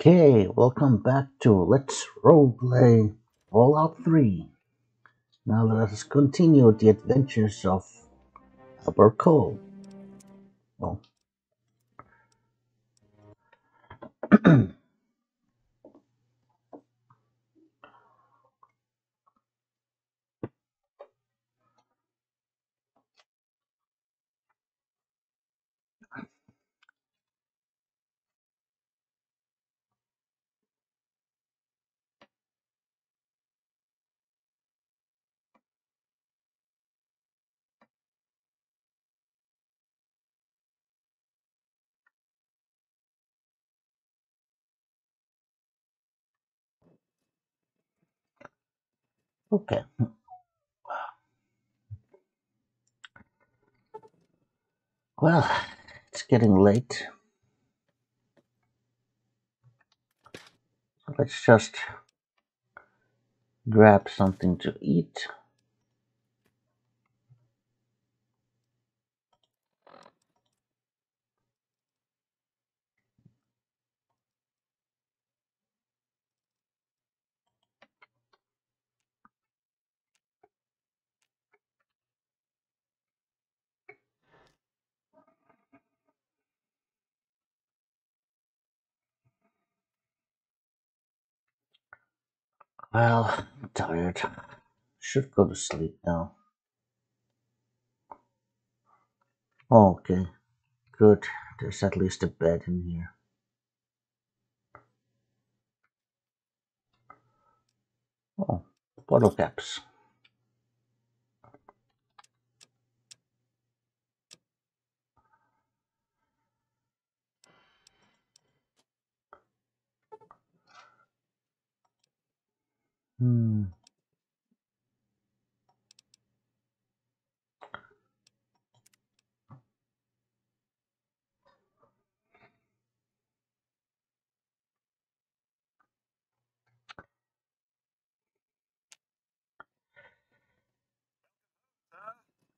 Okay, welcome back to Let's Roleplay Fallout 3. Now let us continue the adventures of Albert Cole. okay. Well, it's getting late. Let's just grab something to eat. Well, I'm tired. Should go to sleep now. Okay. Good. There's at least a bed in here. Oh, bottle caps. Hmm.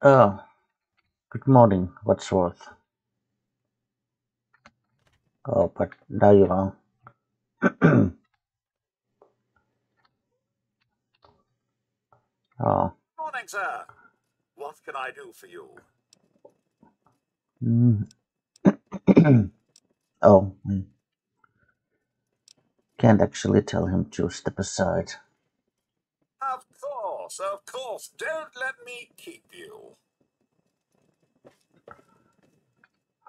Oh, good morning, Wadsworth. Oh, but now you are. oh. Morning, sir. What can I do for you? Mm. oh, I can't actually tell him to step aside. Of course, of course. Don't let me keep you.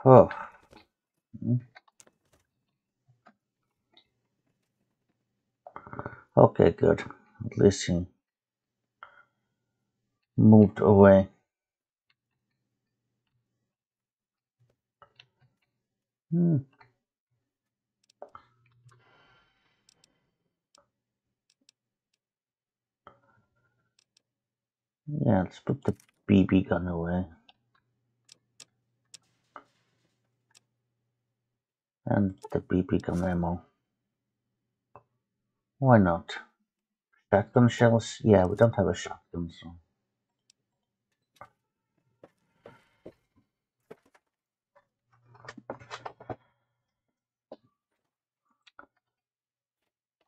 Oh. Mm. Okay, good. At least he moved away. Hmm. Yeah, let's put the BB gun away. And the BB gun ammo. Why not? Shotgun shells? Yeah, we don't have a shotgun, so.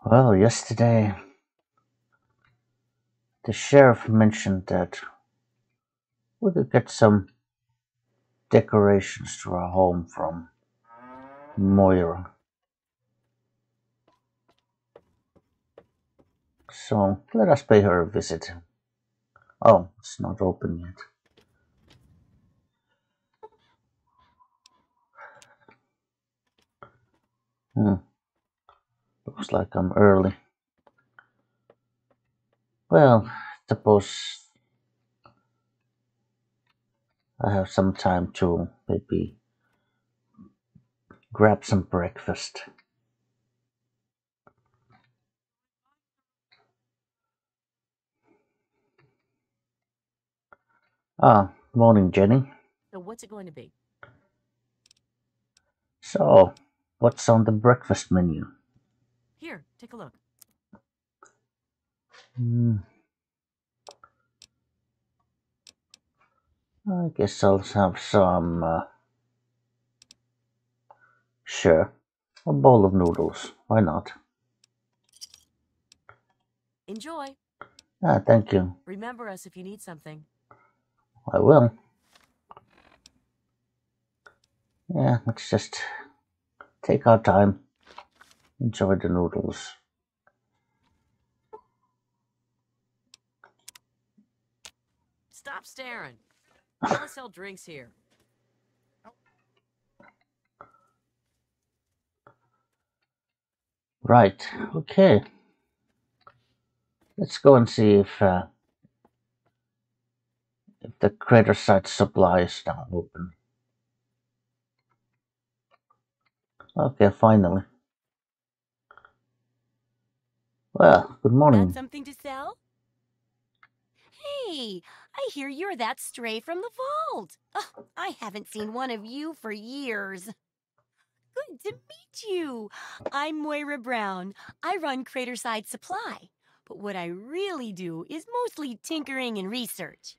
Well, yesterday the sheriff mentioned that we could get some decorations to our home from Moira. So let us pay her a visit. Oh, it's not open yet. Hmm. Looks like I'm early. Well, suppose I have some time to maybe grab some breakfast. Ah, morning, Jenny. So what's it going to be? So, what's on the breakfast menu? Here, take a look. Hmm. I guess I'll have some. Uh... Sure. A bowl of noodles. Why not? Enjoy. Ah, thank you. Remember us if you need something. I will. Yeah, let's just take our time. Enjoy the noodles. Stop staring. Don't sell drinks here. Right, okay. Let's go and see if uh, if the Craterside Supply is now open. Okay, finally. Well, good morning. Got something to sell? Hey, I hear you're that stray from the vault. Ugh, I haven't seen one of you for years. Good to meet you. I'm Moira Brown. I run Craterside Supply, but what I really do is mostly tinkering and research.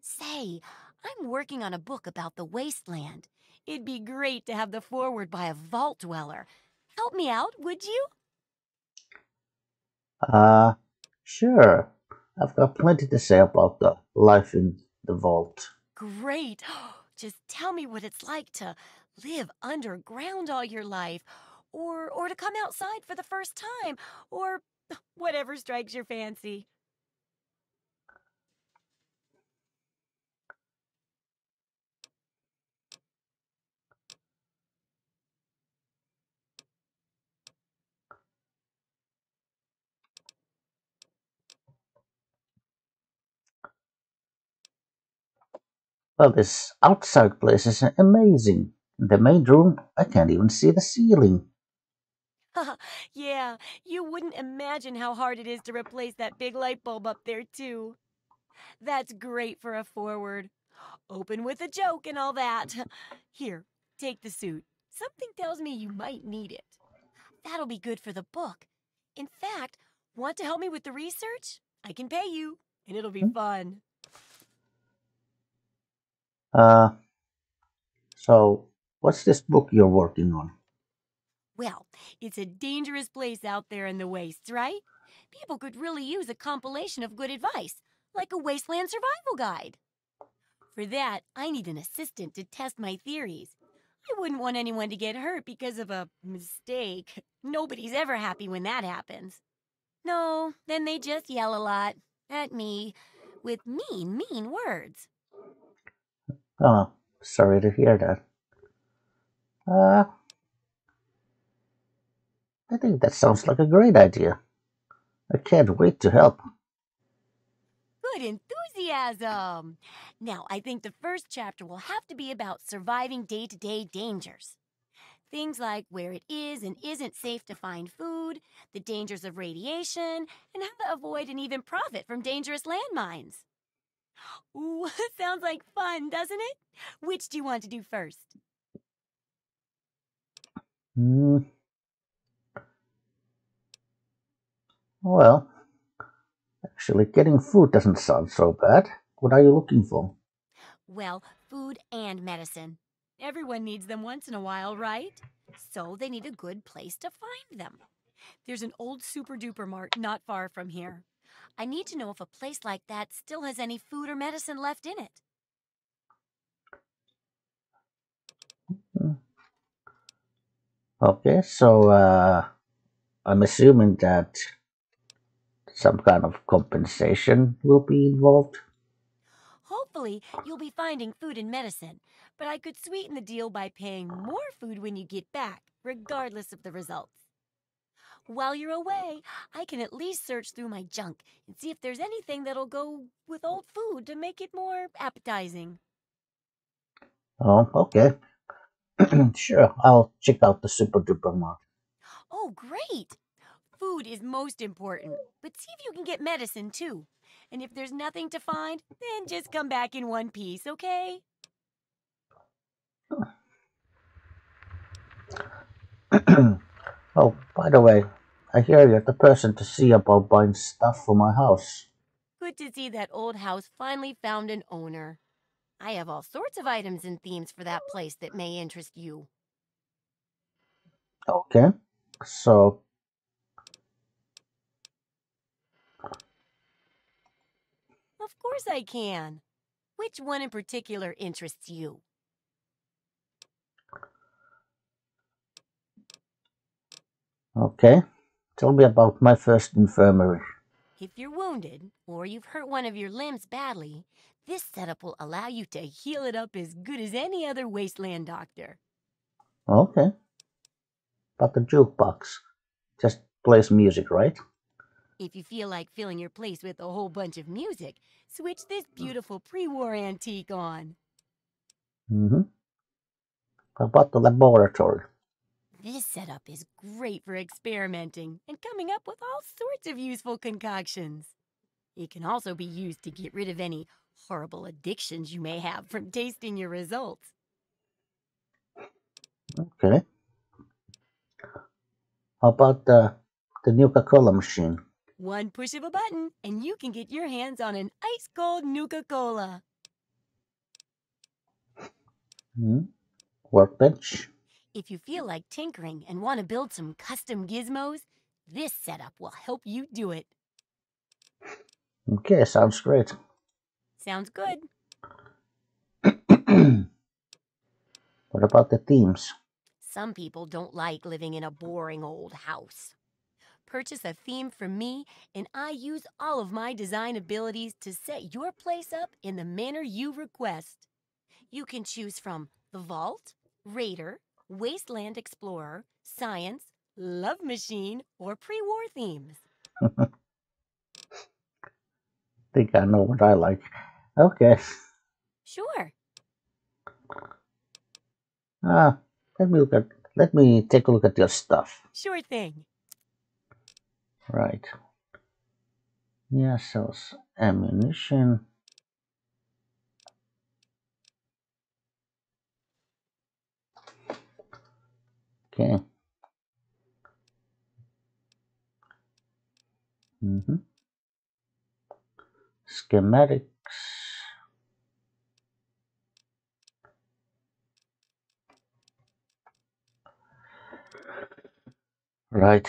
Say, I'm working on a book about the wasteland. It'd be great to have the foreword by a vault dweller. Help me out, would you? Uh, sure. I've got plenty to say about the life in the vault. Great. Just tell me what it's like to live underground all your life, or or to come outside for the first time, or whatever strikes your fancy. Well, this outside place is amazing. In the main room, I can't even see the ceiling. yeah, you wouldn't imagine how hard it is to replace that big light bulb up there, too. That's great for a forward. Open with a joke and all that. Here, take the suit. Something tells me you might need it. That'll be good for the book. In fact, want to help me with the research? I can pay you, and it'll be Hmm? fun. Uh, so what's this book you're working on? Well, it's a dangerous place out there in the wastes, right? People could really use a compilation of good advice, like a wasteland survival guide. For that, I need an assistant to test my theories. I wouldn't want anyone to get hurt because of a mistake. Nobody's ever happy when that happens. No, then they just yell a lot at me with mean, mean words. Oh, sorry to hear that. Uh, I think that sounds like a great idea. I can't wait to help. Good enthusiasm. Now, I think the first chapter will have to be about surviving day to day dangers. Things like where it is and isn't safe to find food, the dangers of radiation, and how to avoid and even profit from dangerous landmines. Ooh, sounds like fun, doesn't it? Which do you want to do first? Hmm. Well, actually, getting food doesn't sound so bad. What are you looking for? Well, food and medicine. Everyone needs them once in a while, right? So they need a good place to find them. There's an old super duper mart not far from here. I need to know if a place like that still has any food or medicine left in it. Okay, so uh, I'm assuming that some kind of compensation will be involved. Hopefully, you'll be finding food and medicine, but I could sweeten the deal by paying more food when you get back, regardless of the results. While you're away, I can at least search through my junk and see if there's anything that'll go with old food to make it more appetizing. Oh, okay. sure, I'll check out the Super Duper Mart. Oh, great! Food is most important, but see if you can get medicine too. And if there's nothing to find, then just come back in one piece, okay? oh, by the way, I hear you're the person to see about buying stuff for my house. Good to see that old house finally found an owner. I have all sorts of items and themes for that place that may interest you. Okay. So Of course I can. Which one in particular interests you? okay. Tell me about my first infirmary. If you're wounded or you've hurt one of your limbs badly, this setup will allow you to heal it up as good as any other wasteland doctor. Okay. But the jukebox just plays music, right? If you feel like filling your place with a whole bunch of music, switch this beautiful pre war antique on. Mm-hmm. How about the laboratory? This setup is great for experimenting and coming up with all sorts of useful concoctions. It can also be used to get rid of any horrible addictions you may have from tasting your results. Okay. How about the the Nuka Cola machine? One push of a button, and you can get your hands on an ice cold Nuka Cola. Hmm? Workbench? If you feel like tinkering and want to build some custom gizmos, this setup will help you do it. Okay, sounds great. Sounds good. what about the themes? Some people don't like living in a boring old house. Purchase a theme from me, and I use all of my design abilities to set your place up in the manner you request. You can choose from the Vault, Raider, Wasteland Explorer, Science, Love Machine, or pre war themes. think I know what I like. Okay. Sure. Ah, let me look at let me take a look at your stuff. Sure thing. Right. Yeah, cells, ammunition. Okay. Mm-hmm. Schematics. Right.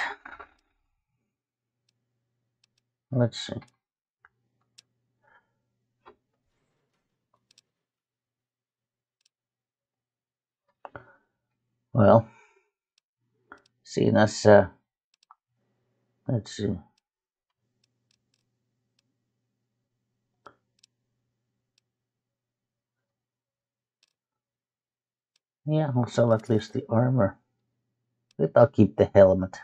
Let's see. Well, seeing as uh, let's see. Yeah, sell at least the armor. But I'll keep the helmet.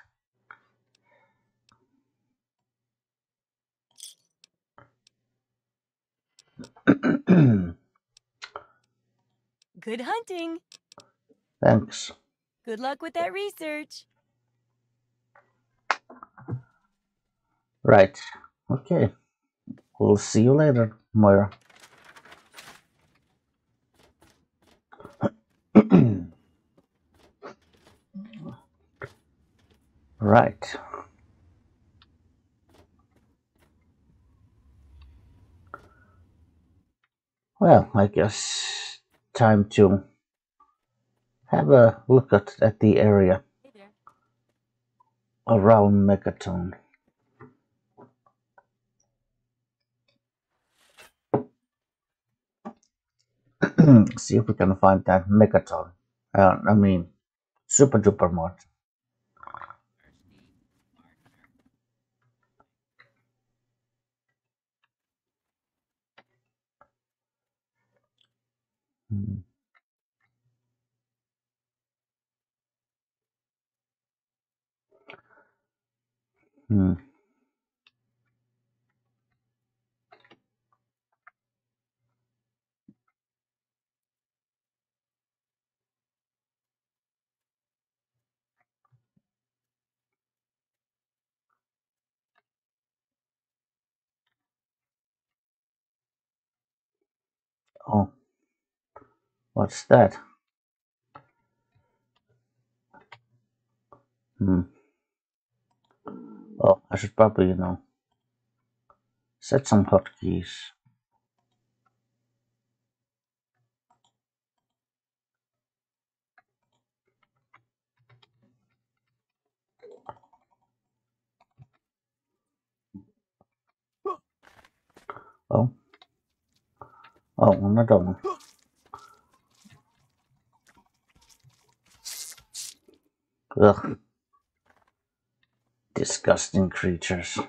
Good hunting. Thanks. Good luck with that research. Right. Okay. We'll see you later, Moira. right. Well, I guess time to have a look at, at the area around Megaton. See if we can find that Megaton. Uh, I mean, Super Duper Mart. Hmm. Hmm. Oh, what's that? Hmm. Oh, I should probably, you know, set some hotkeys. Oh. Oh, not that one. Ugh. Disgusting creatures.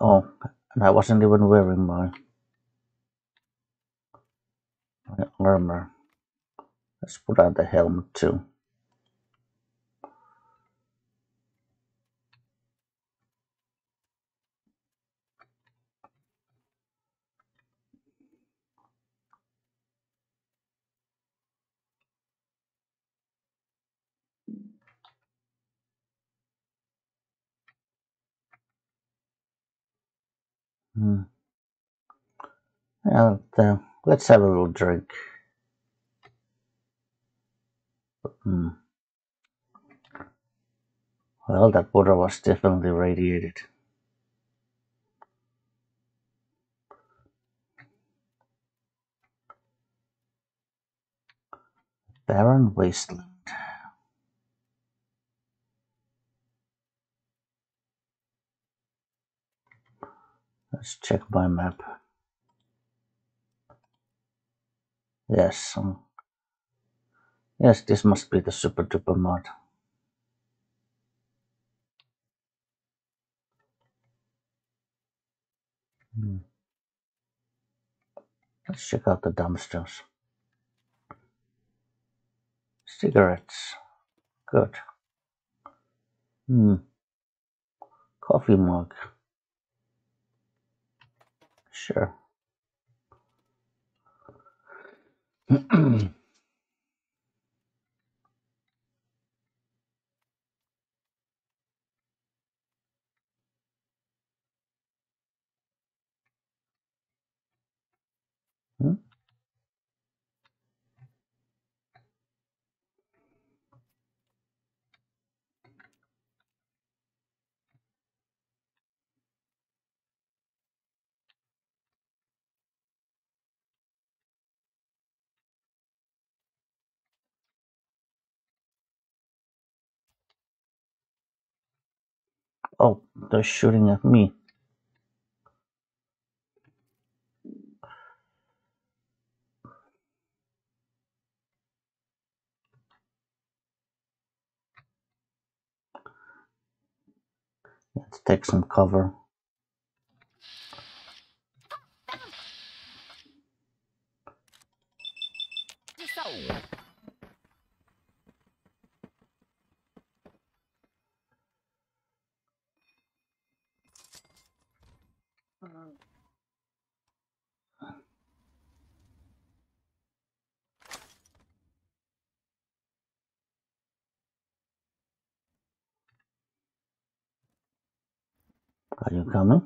Oh, and I wasn't even wearing my, my armor. Let's put on the helmet too. Hmm. And, uh, let's have a little drink. Hmm. Well, that water was definitely radiated. Barren wasteland. Let's check my map. Yes. Um, yes, this must be the Super Duper Mart. Hmm. Let's check out the dumpsters. Cigarettes. Good. Hmm. Coffee mug. Sure. Oh, they're shooting at me. Let's take some cover. Are you coming?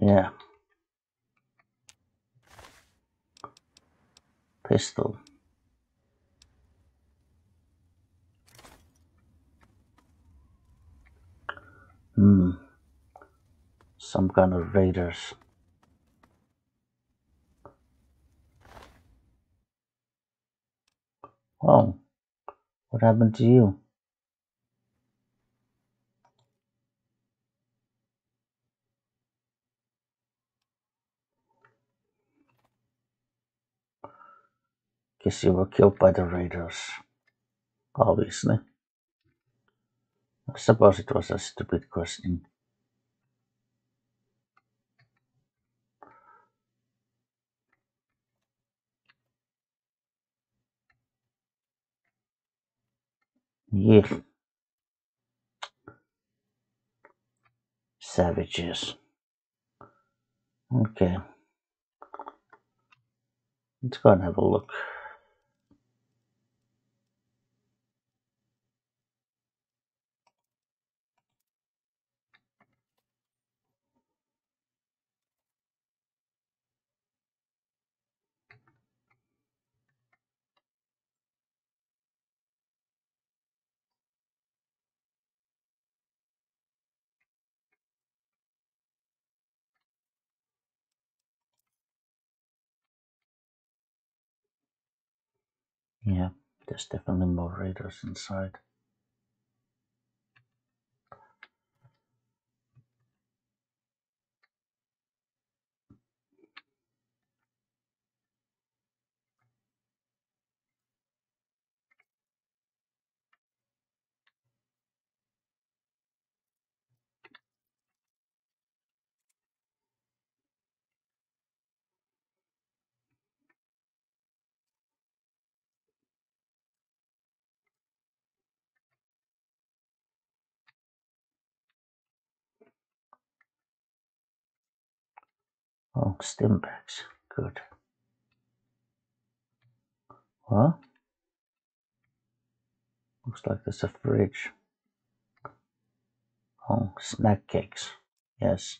Yeah. Pistol. Hmm. Some kind of raiders. Oh, what happened to you? Guess you were killed by the raiders. Obviously. I suppose it was a stupid question. Yeah. Savages. Okay. Let's go and have a look. Yeah, there's definitely more raiders inside. Stimpaks. Good. Well, looks like there's a fridge. Oh, snack cakes. Yes.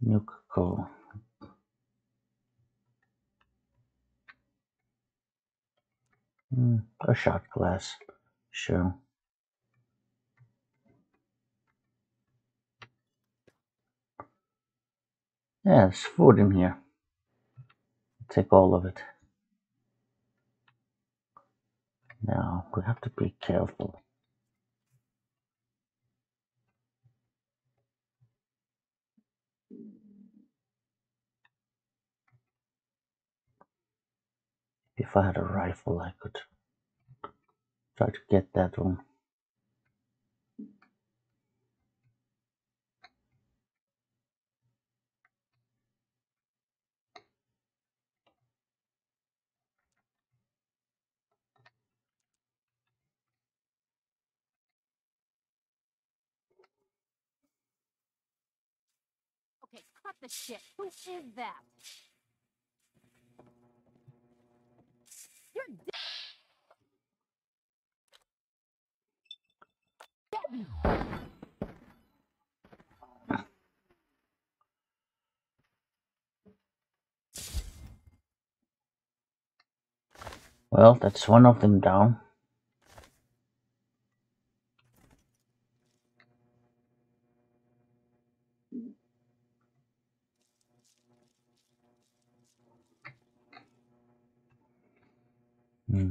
Nuka Cola. Mm, a shot glass. Sure. There's food in here. Take all of it. Now, we have to be careful. If I had a rifle, I could try to get that one. Okay, cut the shit. Who is that? You're dead. Well, that's one of them down. Hmm.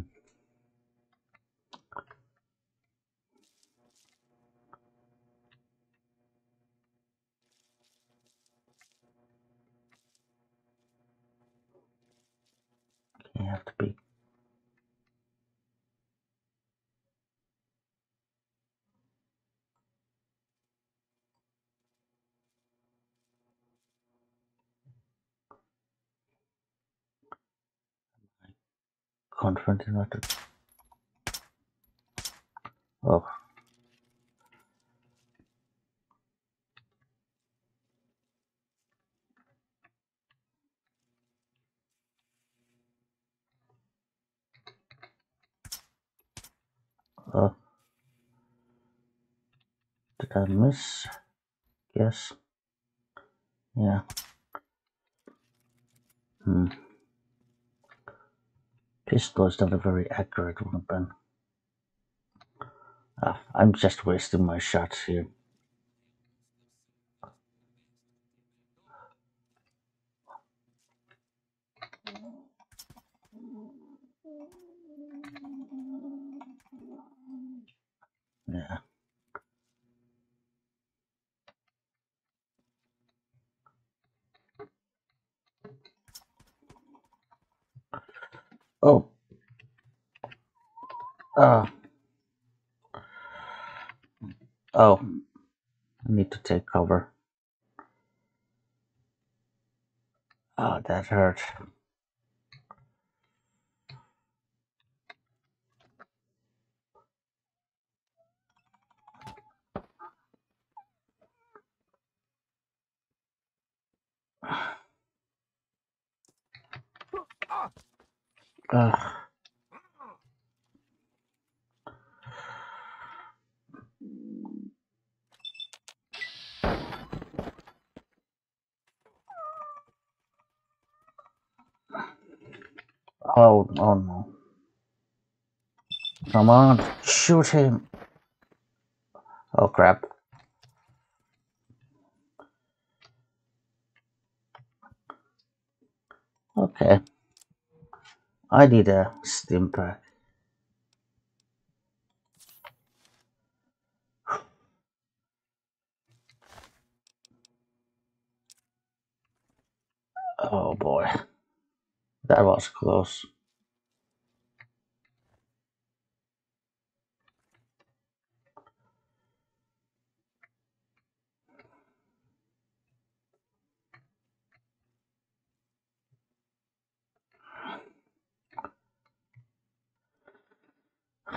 You have to be confronted not to. Oh, oh. Did I miss? Yes. Yeah. Hmm. Pistol is not a very accurate weapon. Ah, I'm just wasting my shots here. Yeah. Oh. Ah. Oh. I need to take cover. Ah, that hurt. Ugh. Oh, oh no. Come on, shoot him. Oh crap. Okay. I need a stim pack. Oh boy. That was close.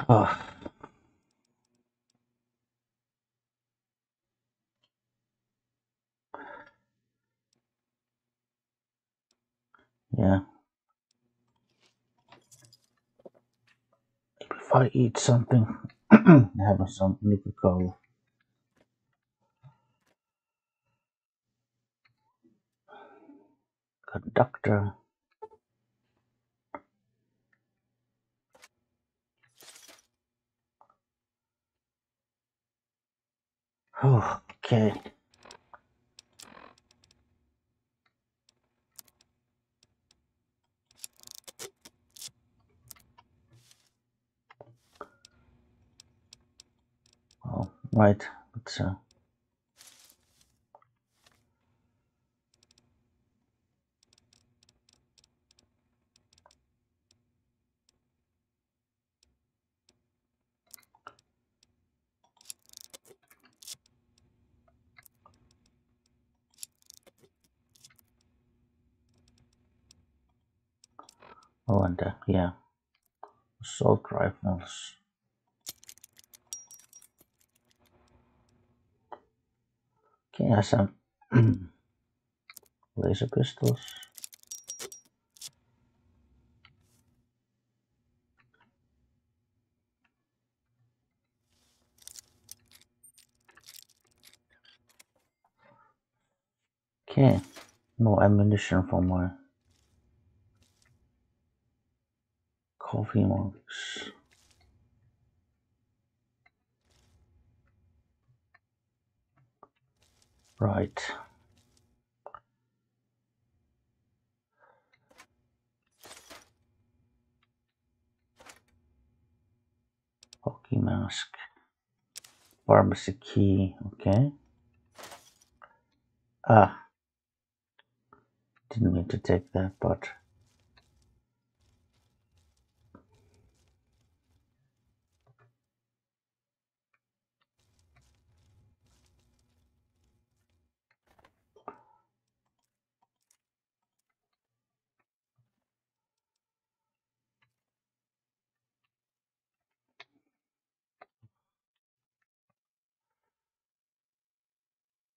Oh. Yeah. If I eat something, have some Nuka Cola. Conductor. Okay. Oh, right. Let's uh, oh, and uh, yeah, assault rifles. Okay, I have some laser pistols. Okay, no ammunition for my coffee mugs. Right. Hockey mask. Pharmacy key. Okay. Ah. Didn't mean to take that, but.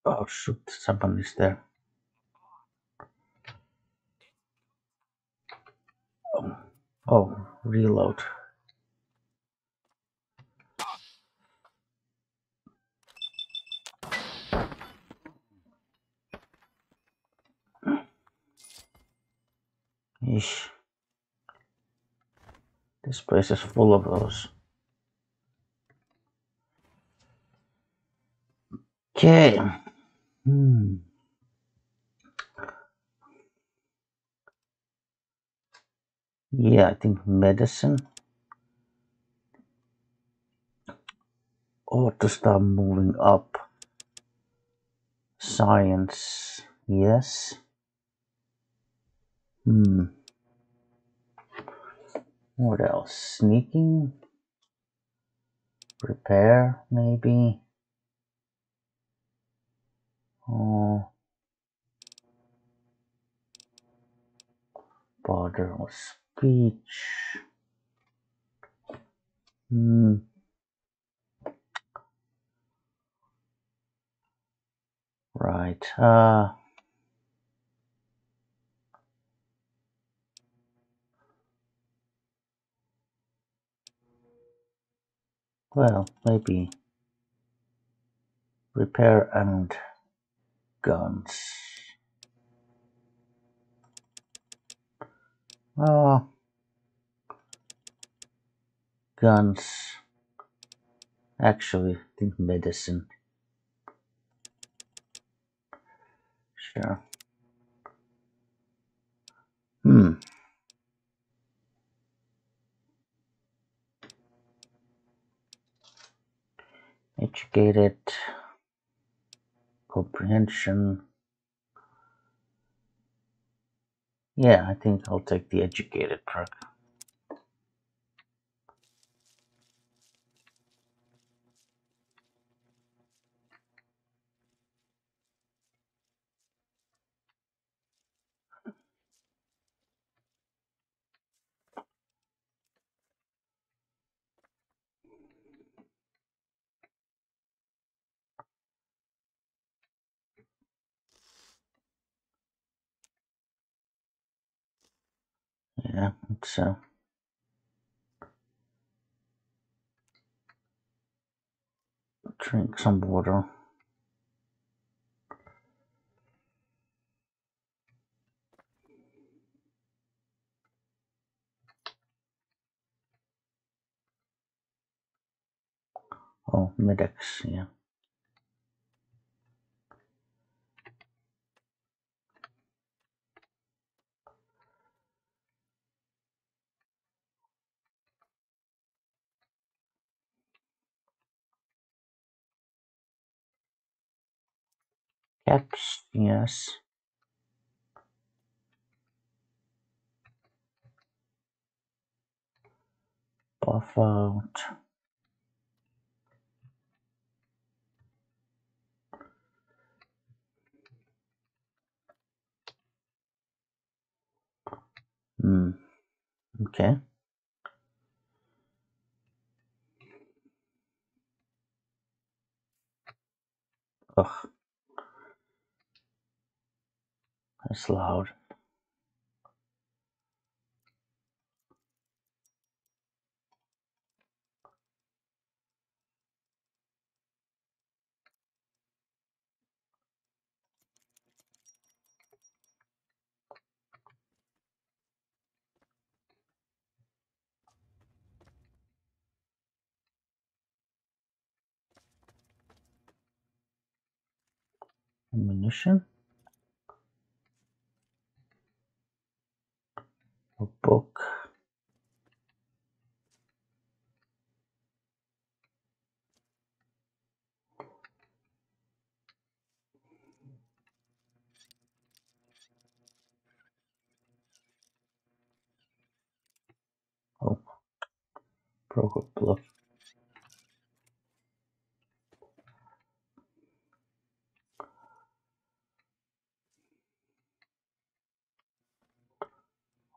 Oh shoot, someone is there. Oh, oh reload. Ish. This place is full of those. Okay. Hmm. Yeah, I think medicine ought to start moving up. Science, yes. Hmm. What else? Sneaking? Repair, maybe? Oh. Border of speech. Hmm. Right. Uh. Well, maybe repair and guns. Oh. Guns. Actually, I think medicine. Sure. Hmm. Educated. Comprehension. Yeah, I think I'll take the educated perk. Yeah, it's uh, drink some water. Oh, Med-X, yeah. Yes. Buffout. Hmm. Okay. Ugh. That's loud. Ammunition. Book. Oh. Broke bluff.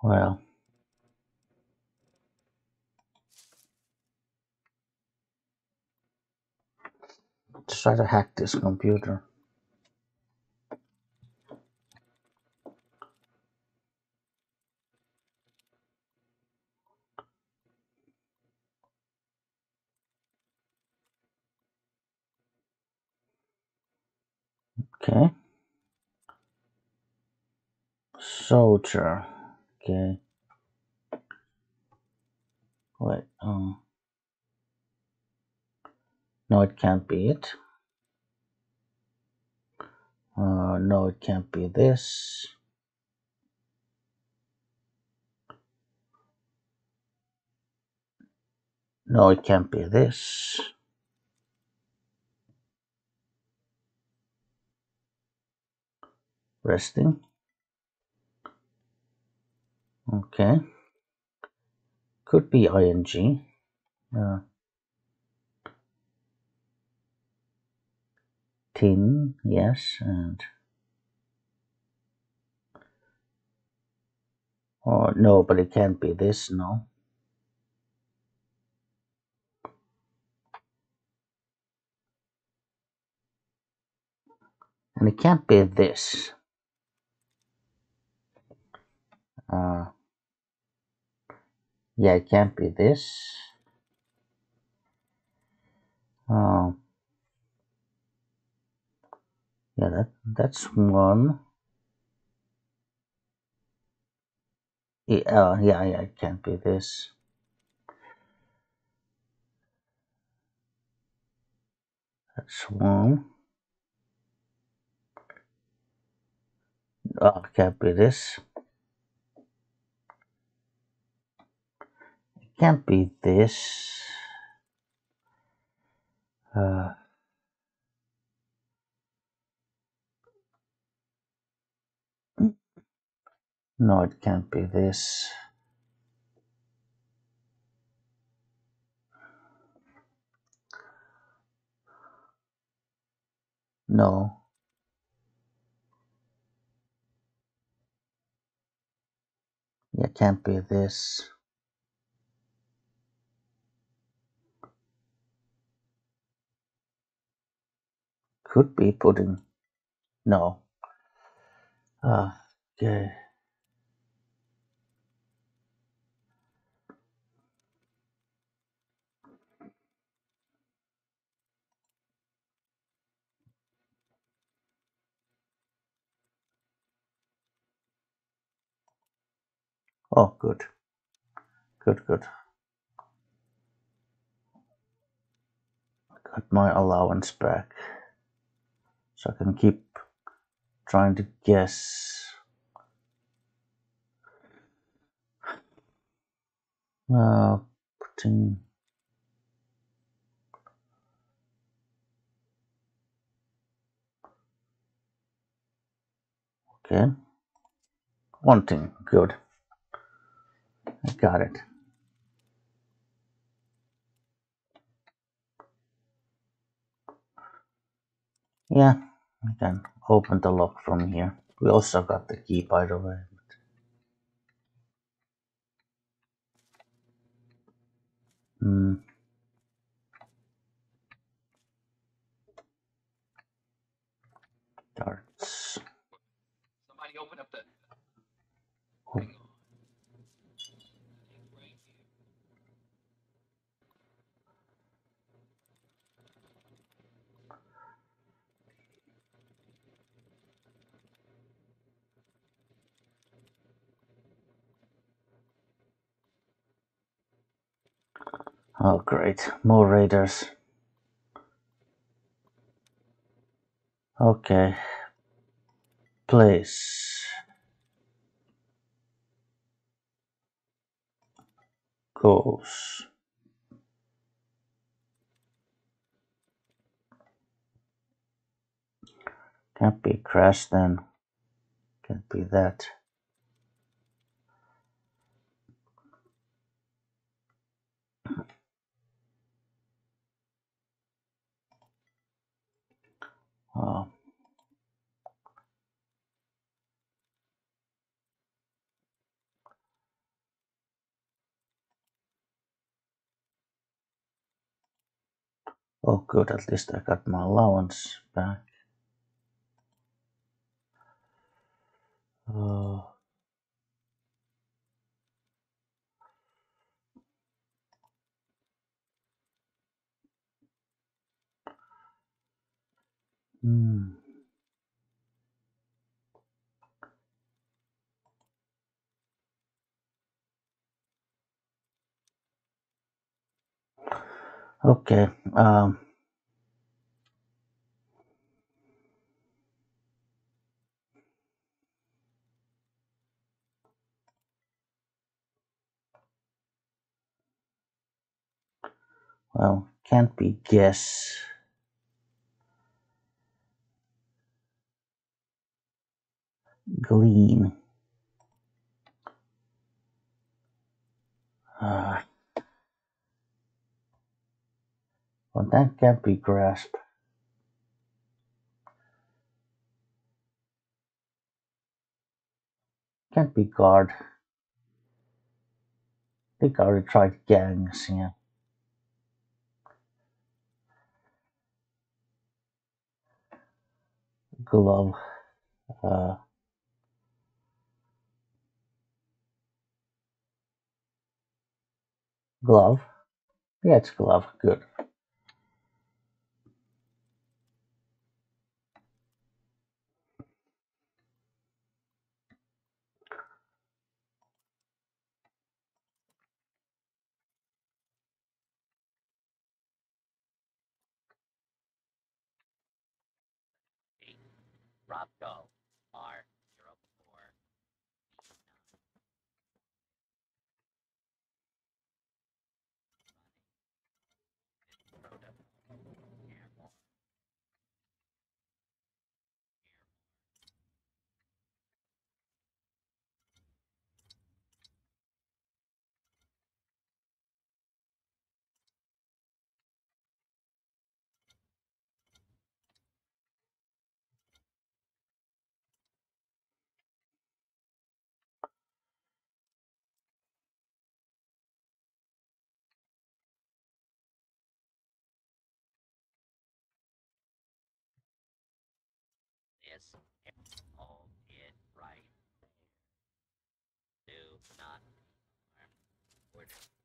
Well. Let's try to hack this computer. Okay. Soldier. Okay. Wait, um. No, it can't be it. Uh, no, it can't be this. No, it can't be this. Resting. Okay. Could be ing. Uh, tin, yes, and oh no, but it can't be this, no. And it can't be this. Uh, yeah, it can't be this. oh yeah, that that's one. Yeah, uh, yeah, yeah, it can't be this. That's one. Oh, can't be this. It can't be this. Uh, no, it can't be this. No. Yeah, can't be this. Could be pudding. No. Uh, okay. Oh, good. Good, good. Got my allowance back. So I can keep trying to guess. Uh, putting. Okay. Wanting. Good. I got it. Yeah, I can open the lock from here. We also got the key, by the way. Hmm. Darts. Somebody open up the. Oh. Oh, great. More raiders. Okay. Place. Goes. Can't be crash then. Can't be that. Oh. Good. At least I got my allowance back. Oh. Hmm. Okay. Um. Well, can't be guess. Glean. Uh, well, that can't be grasp. Can't be guard. I think I already tried gangs, yeah. Glove. Uh, glove. Yeah, it's glove. Good. This. Hold it right there. Do not harm order.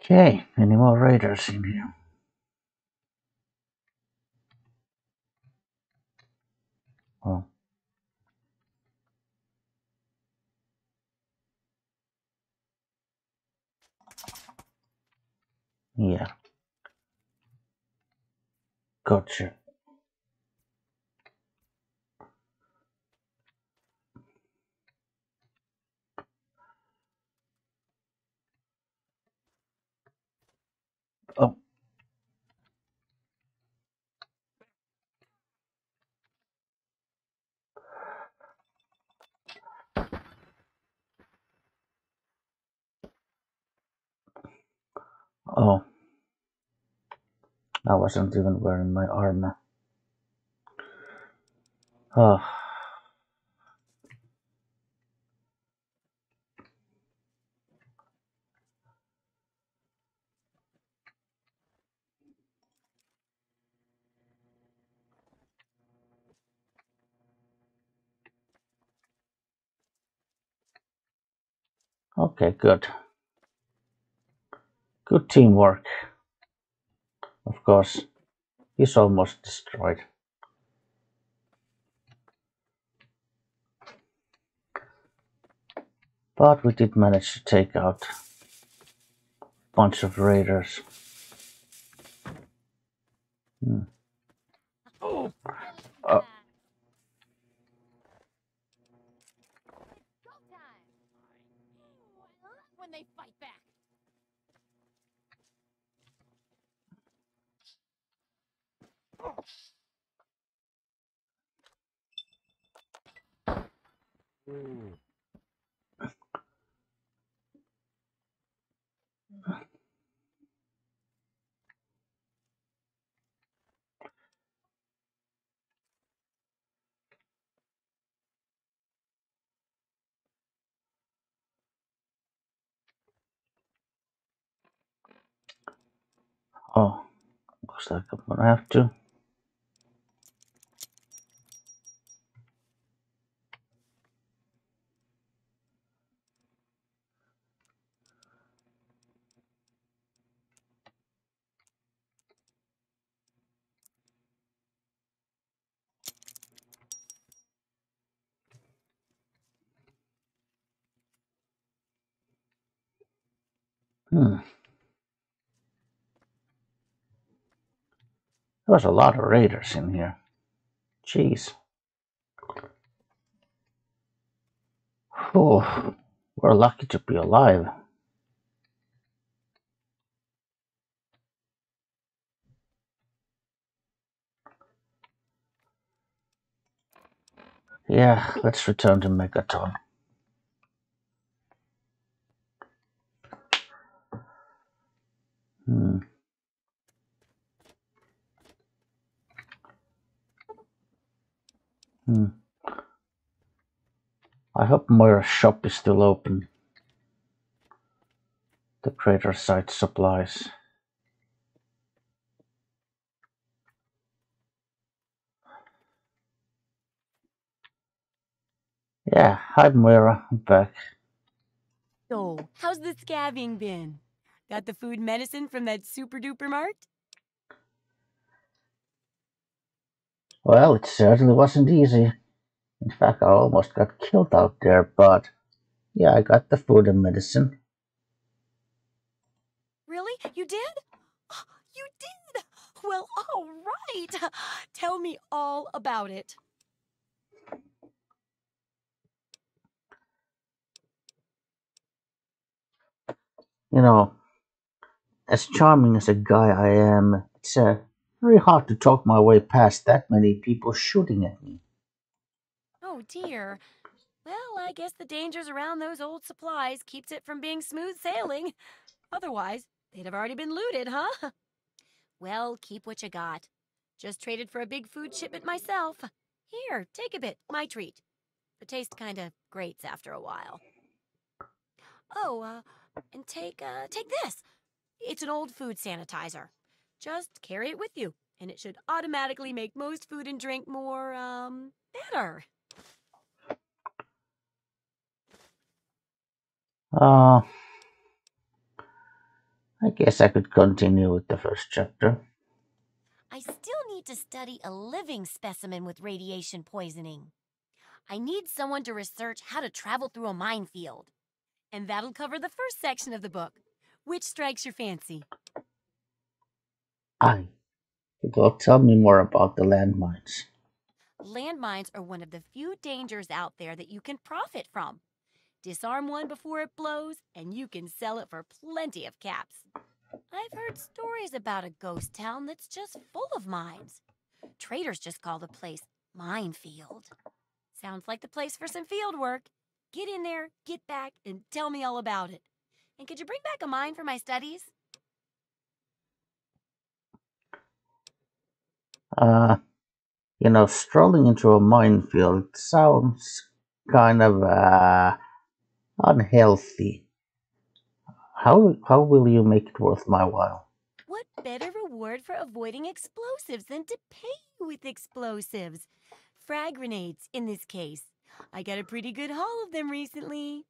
Okay, any more raiders in here? Oh. Yeah. Gotcha. Oh. Oh. I wasn't even wearing my armor. Oh. Okay, good. Good teamwork. Of course, he's almost destroyed. But we did manage to take out a bunch of raiders. Hmm. Oh. Uh. When they fight back. Oh, looks like I'm gonna have to. There was a lot of raiders in here. Jeez. Oh, we're lucky to be alive. Yeah, let's return to Megaton. Hmm. Hmm. I hope Moira's shop is still open. The Craterside supplies. Yeah, hi Moira, I'm back. So, how's the scabbing been? Got the food medicine from that super duper mart? Well, it certainly wasn't easy. In fact, I almost got killed out there, but yeah, I got the food and medicine. Really? You did? You did? Well, all right. Tell me all about it. You know, as charming as a guy I am, it's uh, very hard to talk my way past that many people shooting at me. Oh, dear. Well, I guess the dangers around those old supplies keeps it from being smooth sailing. Otherwise, they'd have already been looted, huh? Well, keep what you got. Just traded for a big food shipment myself. Here, take a bit, my treat. The taste kinda grates after a while. Oh, uh, and take, uh, take this. It's an old food sanitizer. Just carry it with you, and it should automatically make most food and drink more, um, better. Uh, I guess I could continue with the first chapter. I still need to study a living specimen with radiation poisoning. I need someone to research how to travel through a minefield. And that'll cover the first section of the book. Which strikes your fancy? I. Go tell me more about the landmines. Landmines are one of the few dangers out there that you can profit from. Disarm one before it blows, and you can sell it for plenty of caps. I've heard stories about a ghost town that's just full of mines. Traders just call the place Minefield. Sounds like the place for some field work. Get in there, get back, and tell me all about it. And could you bring back a mine for my studies? Uh, you know, strolling into a minefield sounds kind of uh, unhealthy. How how will you make it worth my while? What better reward for avoiding explosives than to pay you with explosives? Frag grenades, in this case. I got a pretty good haul of them recently.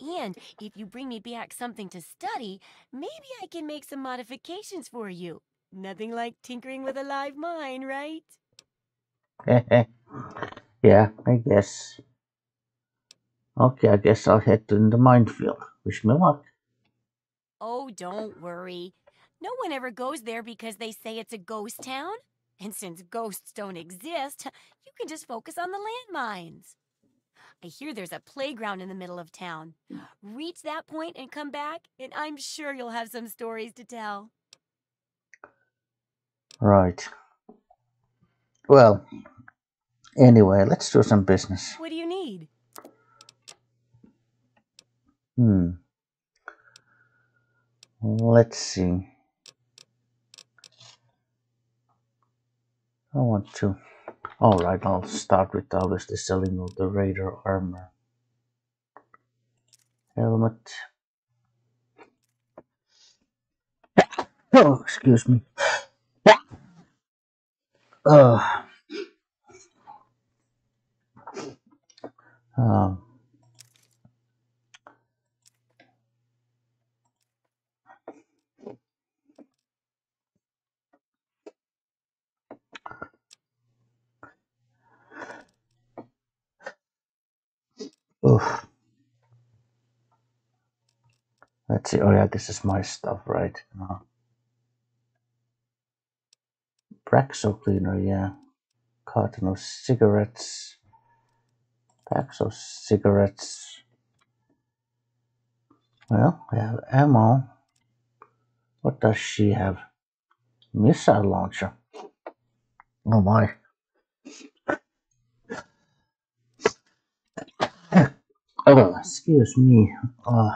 And if you bring me back something to study, maybe I can make some modifications for you. Nothing like tinkering with a live mine, right? yeah, I guess. Okay, I guess I'll head to the minefield. Wish me luck. Oh, don't worry. No one ever goes there because they say it's a ghost town. And since ghosts don't exist, you can just focus on the landmines. I hear there's a playground in the middle of town. Reach that point and come back, and I'm sure you'll have some stories to tell. Right. Well, anyway, let's do some business. What do you need? Hmm. Let's see. I want to. Alright, I'll start with obviously selling all the Raider armor. Helmet. Oh, excuse me. Uh, um, oof. Let's see. Oh yeah, this is my stuff, right? Uh, Abraxo cleaner, yeah. Carton of cigarettes. Packs of cigarettes. Well, we have ammo. What does she have? Missile launcher. Oh my. Oh, excuse me. Uh,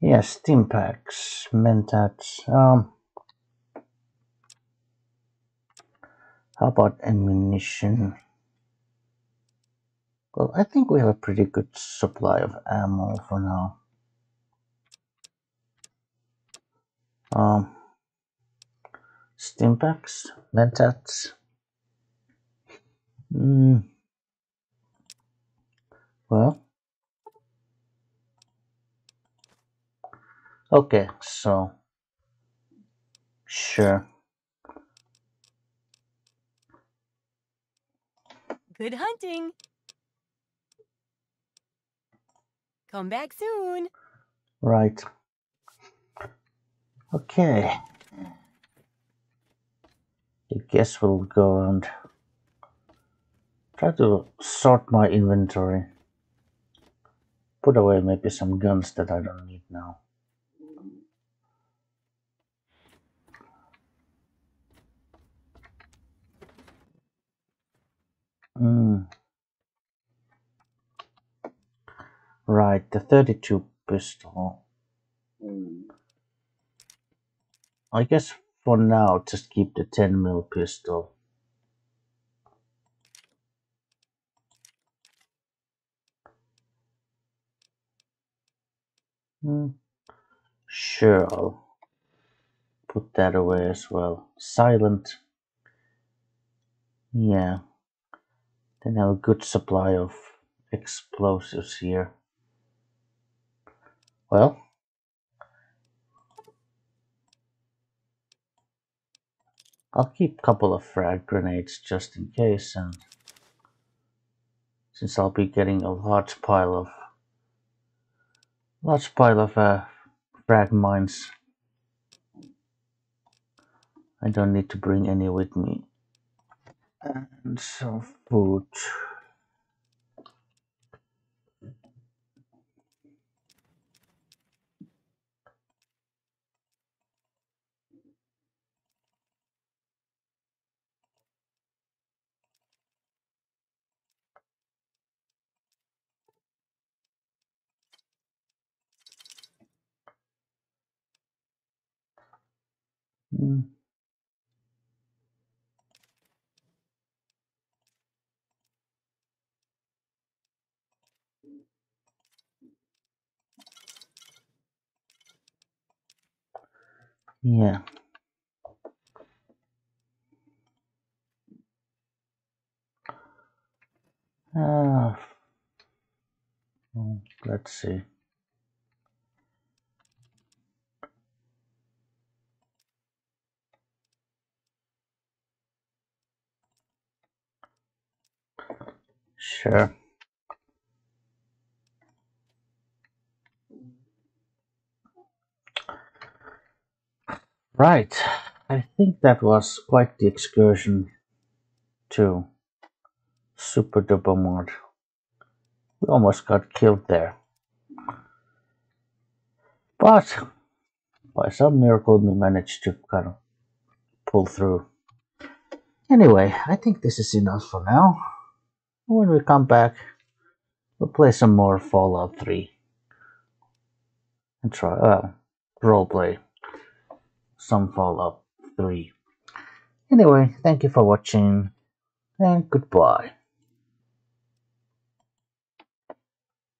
yeah, Stimpaks, mentats. Um, how about ammunition? Well, I think we have a pretty good supply of ammo for now. Um, Stimpaks, mentats. Hmm. Well, okay, so sure. Good hunting. Come back soon. Right. Okay. I guess we'll go and try to sort my inventory. Put away maybe some guns that I don't need now. Mm. Right, the 32 pistol. I guess for now, just keep the 10 mil pistol. Hmm. Sure, I'll put that away as well. Silent. Yeah. Then have a good supply of explosives here. Well, I'll keep a couple of frag grenades just in case and since I'll be getting a large pile of large pile of uh, frag mines I don't need to bring any with me and some food Mm, yeah. Ah. Well, let's see. Sure right. I think that was quite the excursion to Super Duper Mart we almost got killed there. But by some miracle we managed to kind of pull through. Anyway I think this is enough for now. When we come back we'll play some more Fallout 3 and try uh, roleplay some Fallout 3. Anyway, thank you for watching and goodbye.